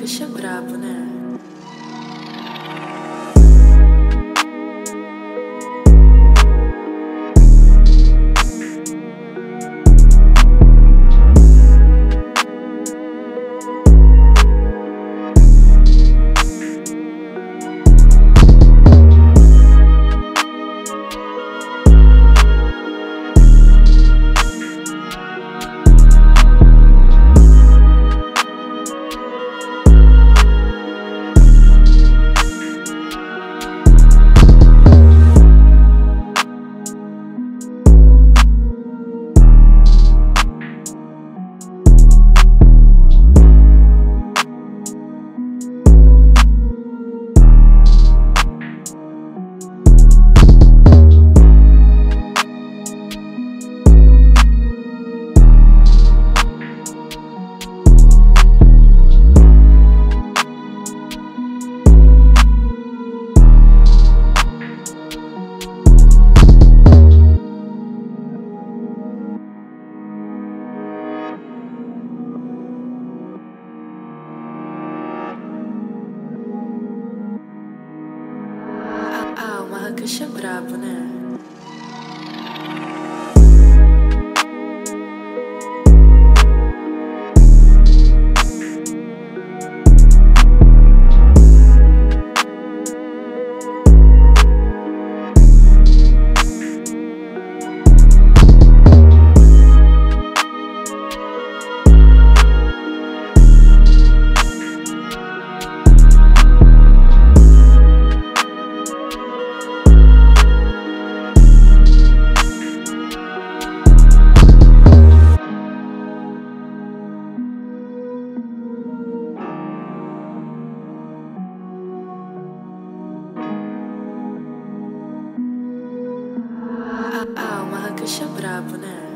Nunca é brabo, né? Marrakech é brabo, né? Ah, o Marrakech é brabo, né?